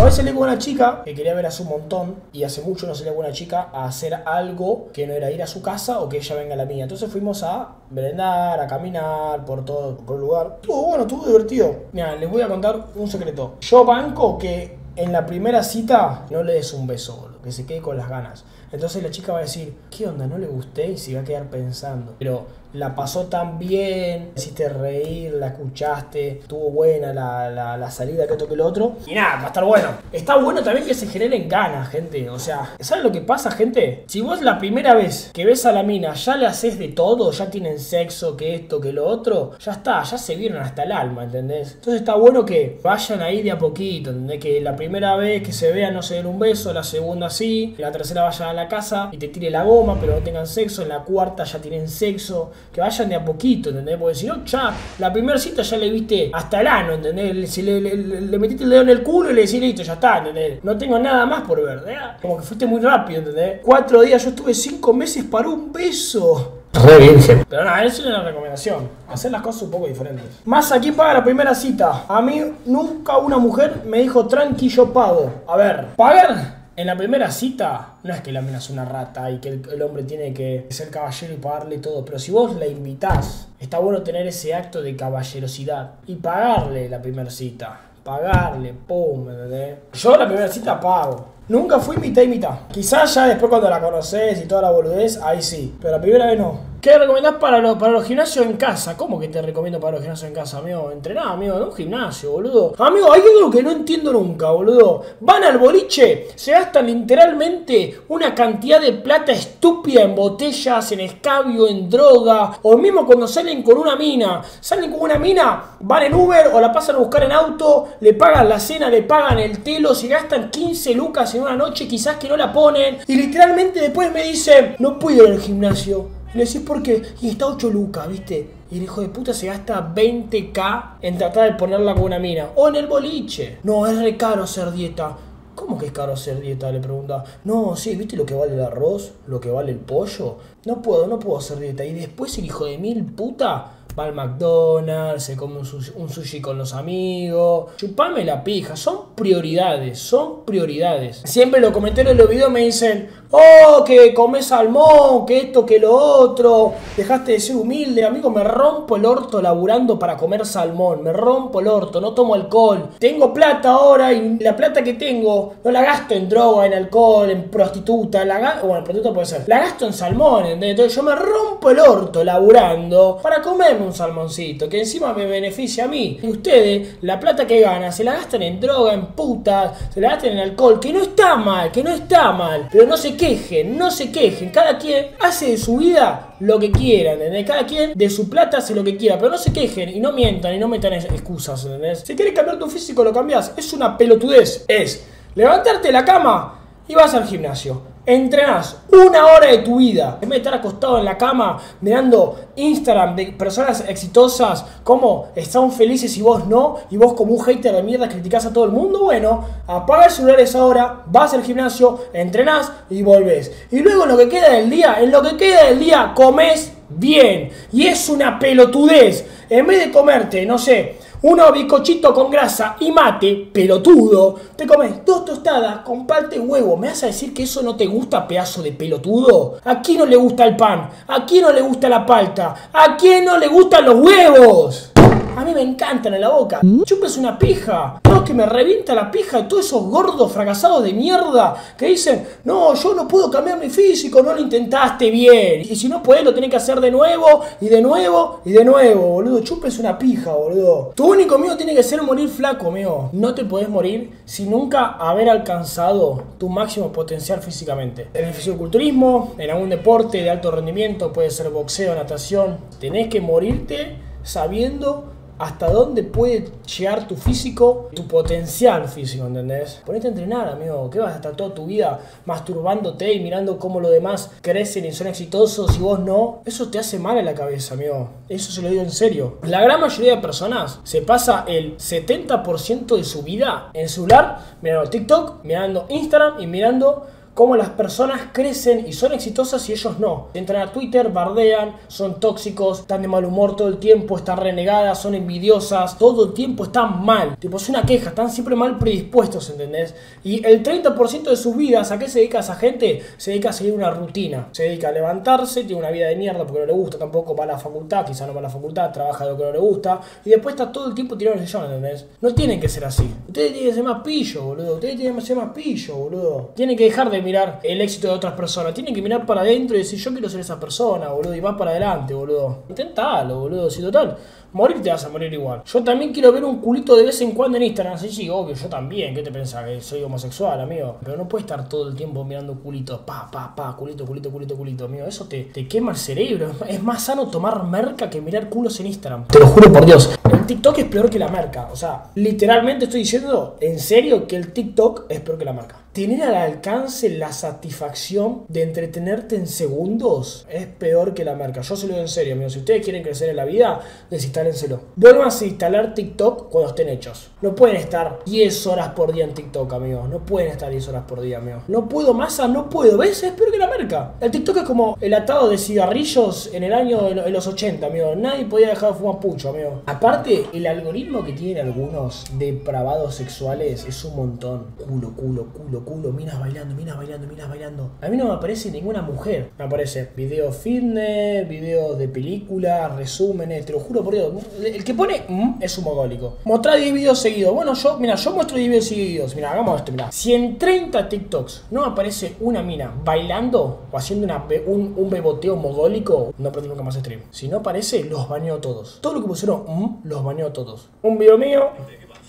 Una vez salí con una chica que quería ver hace un montón y hace mucho no salía con una chica a hacer algo que no era ir a su casa o que ella venga a la mía. Entonces fuimos a merendar, a caminar por todo por el lugar. Estuvo bueno, estuvo divertido. Mira, les voy a contar un secreto. Yo banco que en la primera cita no le des un beso, boludo, que se quede con las ganas. Entonces la chica va a decir, ¿qué onda? No le gusté y se va a quedar pensando. Pero la pasó tan bien, hiciste reír, la escuchaste, estuvo buena la, la, la salida, que esto que lo otro. Y nada, va a estar bueno. Está bueno también que se generen ganas, gente. O sea, ¿sabes lo que pasa, gente? Si vos la primera vez que ves a la mina ya le haces de todo, ya tienen sexo, que esto, que lo otro, ya está, ya se vieron hasta el alma, ¿entendés? Entonces está bueno que vayan ahí de a poquito, ¿entendés? Que la primera vez que se vean no se den un beso, la segunda sí, la tercera vayan a la casa y te tire la goma, pero no tengan sexo, en la cuarta ya tienen sexo que vayan de a poquito, ¿entendés? Porque si no, ya, la primera cita ya le viste hasta el ano, ¿entendés? Si le, le, le metiste el dedo en el culo y le decís, listo, ya está, ¿entendés? No tengo nada más por ver, ¿verdad? Como que fuiste muy rápido, ¿entendés? Cuatro días, yo estuve cinco meses para un beso. Re virgen. Pero nada, eso es una recomendación. Hacer las cosas un poco diferentes. Más aquí paga la primera cita. A mí nunca una mujer me dijo tranqui yo pago. A ver, pagar en la primera cita no es que la mina una rata y que el, el, hombre tiene que ser caballero y pagarle todo, pero si vos la invitás, está bueno tener ese acto de caballerosidad y pagarle la primera cita. Pagarle, pum, ¿entendés? Yo la primera cita pago. Nunca fui mitad y mitad. Quizás ya después cuando la conoces y toda la boludez, ahí sí. Pero la primera vez no. ¿Qué recomendás para, lo, para los gimnasios en casa? ¿Cómo que te recomiendo para los gimnasios en casa, amigo? Entrenar, amigo, en un gimnasio, boludo. Amigo, hay algo que no entiendo nunca, boludo. Van al boliche, se gastan literalmente una cantidad de plata estúpida en botellas, en escabio, en droga. O mismo cuando salen con una mina. Salen con una mina, van en Uber o la pasan a buscar en auto, le pagan la cena, le pagan el telo, se gastan 15 lucas en una noche, quizás que no la ponen. Y literalmente después me dicen, no puedo ir al gimnasio. Y le decís por qué. Y está 8 lucas, ¿viste? Y el hijo de puta se gasta 20k en tratar de ponerla con una mina. O en el boliche. No, es re caro hacer dieta. ¿Cómo que es caro hacer dieta? Le pregunta. No, sí, ¿viste lo que vale el arroz? ¿Lo que vale el pollo? No puedo, no puedo hacer dieta. Y después el hijo de mil puta va al McDonald's, se come un sushi, con los amigos. Chupame la pija. Son prioridades, son prioridades. Siempre los comentarios de los videos me dicen, oh, que comes salmón, que esto, que lo otro. Dejaste de ser humilde. Amigo, me rompo el orto laburando para comer salmón. Me rompo el orto, no tomo alcohol. Tengo plata ahora y la plata que tengo no la gasto en droga, en alcohol, en prostituta. La gasto, bueno, prostituta puede ser. La gasto en salmón. Entonces yo me rompo el orto laburando para comerme un salmoncito, que encima me beneficia a mí. Y ustedes, la plata que ganan, se la gastan en droga, en puta, se la gastan en alcohol, que no está mal, que no está mal. Pero no se quejen, no se quejen. Cada quien hace de su vida lo que quiera, ¿entendés? Cada quien de su plata hace lo que quiera, pero no se quejen y no mientan y no metan excusas, ¿entendés? Si quieres cambiar tu físico, lo cambias. Es una pelotudez. Es levantarte de la cama y vas al gimnasio. Entrenás una hora de tu vida. En vez de estar acostado en la cama mirando Instagram de personas exitosas, como están felices y vos no, y vos como un hater de mierda criticás a todo el mundo, bueno, apaga el celular esa hora, vas al gimnasio, entrenás y volvés. Y luego en lo que queda del día, en lo que queda del día, comes bien. Y es una pelotudez. En vez de comerte, no sé, uno bicochito con grasa y mate, pelotudo, te comes dos tostadas con parte huevo. ¿Me vas a decir que eso no te gusta, pedazo de pelotudo? ¿A quién no le gusta el pan? ¿A quién no le gusta la palta? ¿A quién no le gustan los huevos? A mí me encantan en la boca. Chupes una pija. Que me revienta la pija de todos esos gordos fracasados de mierda que dicen, no, yo no puedo cambiar mi físico, no lo intentaste bien. Y si no puedes, lo tenés que hacer de nuevo, y de nuevo, y de nuevo, boludo. Chupes una pija, boludo. Tu único miedo tiene que ser morir flaco, amigo. No te podés morir sin nunca haber alcanzado tu máximo potencial físicamente. En el fisiculturismo, en algún deporte de alto rendimiento, puede ser boxeo, natación, tenés que morirte sabiendo hasta dónde puede llegar tu físico, tu potencial físico, ¿entendés? Ponete a entrenar, amigo. ¿Qué vas a estar toda tu vida masturbándote y mirando cómo los demás crecen y son exitosos y vos no? Eso te hace mal a la cabeza, amigo. Eso se lo digo en serio. La gran mayoría de personas se pasa el 70% de su vida en celular, mirando TikTok, mirando Instagram y mirando cómo las personas crecen y son exitosas y ellos no. Entran a Twitter, bardean, son tóxicos, están de mal humor todo el tiempo, están renegadas, son envidiosas, todo el tiempo están mal. Tipo, es una queja, están siempre mal predispuestos, ¿entendés? Y el 30% de sus vidas, ¿a qué se dedica esa gente? Se dedica a seguir una rutina. Se dedica a levantarse, tiene una vida de mierda porque no le gusta tampoco, va a la facultad, quizá no va a la facultad, trabaja de lo que no le gusta, y después está todo el tiempo tirado en el sillón, ¿entendés? No tienen que ser así. Ustedes tienen que ser más pillo, boludo. Ustedes tienen que ser más pillo, boludo. Tienen que dejar de mirar el éxito de otras personas. Tienen que mirar para adentro y decir, yo quiero ser esa persona, boludo. Y vas para adelante, boludo. Intentalo, boludo. Si total, morir te vas a morir igual. Yo también quiero ver un culito de vez en cuando en Instagram. Sí, sí, obvio, yo también. ¿Qué te pensás? Que soy homosexual, amigo. Pero no puedes estar todo el tiempo mirando culitos. Pa, pa, pa, culito, culito, culito, culito, amigo. Eso te, te quema el cerebro. Es más sano tomar merca que mirar culos en Instagram. Te lo juro por Dios. El TikTok es peor que la merca. O sea, literalmente estoy diciendo en serio que el TikTok es peor que la marca. Tener al alcance la satisfacción de entretenerte en segundos es peor que la marca. Yo se lo digo en serio, amigos. Si ustedes quieren crecer en la vida, desinstálenselo. Vuelvan a instalar TikTok cuando estén hechos. No pueden estar 10 horas por día en TikTok, amigos. No pueden estar 10 horas por día, amigos. No puedo, masa, no puedo. ¿Ves? Es peor que la marca. El TikTok es como el atado de cigarrillos en el año de los 80, amigos. Nadie podía dejar de fumar pucho, amigo. Aparte, el algoritmo que tienen algunos depravados sexuales es un montón. Culo, culo, culo culo, minas bailando, minas bailando, minas bailando. A mí no me aparece ninguna mujer. Me aparece videos fitness, videos de películas, resúmenes, te lo juro por Dios. El que pone mm, es un mogólico. Mostrar 10 videos seguidos. Bueno, yo, mira, yo muestro 10 videos seguidos. Mira, hagamos esto, mira. Si en 30 TikToks no aparece una mina bailando o haciendo una, un, un beboteo mogólico, no prendo nunca más stream. Si no aparece, los bañeo todos. Todo lo que pusieron mm, los bañeo todos. Un video mío.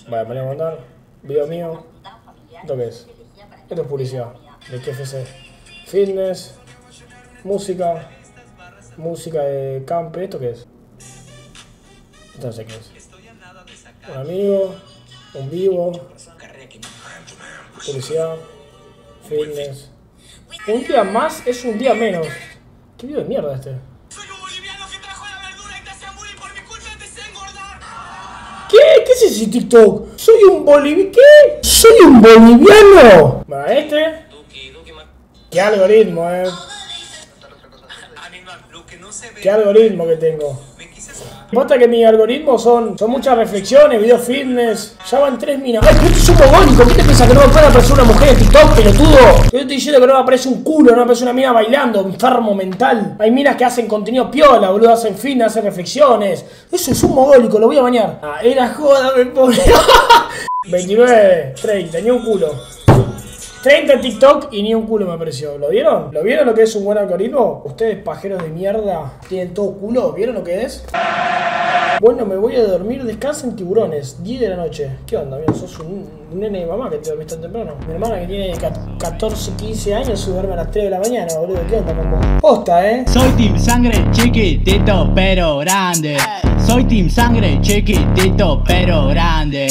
Vale, me voy a mandar. Video mío. ¿Esto qué es? Esto es publicidad de KFC. Fitness, música, música de campe. ¿Esto qué es? No sé qué es. Un amigo, un vivo, publicidad, fitness. Un día más es un día menos. ¿Qué video de mierda este? ¿Qué? ¿Qué es ese TikTok? Soy un boliviano. ¿Qué? ¿Soy un boliviano? Bueno, este. ¿Qué algoritmo, eh? ¿Qué algoritmo que tengo? Basta que mis algoritmos son, son muchas reflexiones, video fitness. Ya van tres minas. ¡Ay, pero esto es un mogólico! ¿Qué te piensas que no me puede aparecer una mujer en TikTok, pelotudo? Yo te estoy diciendo que no me aparece un culo, no me aparece una mina bailando, enfermo mental. Hay minas que hacen contenido piola, boludo, hacen fitness, hacen reflexiones. Eso es un mogólico, lo voy a bañar. Ah, era joda, me pone. 29, 30, ni un culo. 30 en TikTok y ni un culo me apareció. ¿Lo vieron? ¿Lo vieron lo que es un buen algoritmo? Ustedes, pajeros de mierda, tienen todo culo. ¿Vieron lo que es? Bueno, me voy a dormir. Descansen tiburones. 10 de la noche. ¿Qué onda, amigo? Sos un, un nene de mamá que te dormís tan temprano. Mi hermana que tiene 14, 15 años se duerme a las 3 de la mañana, boludo. ¿Qué onda con vos? Posta, ¿eh? Soy Team Sangre chiquitito pero grande. Soy Team Sangre chiquitito pero grande.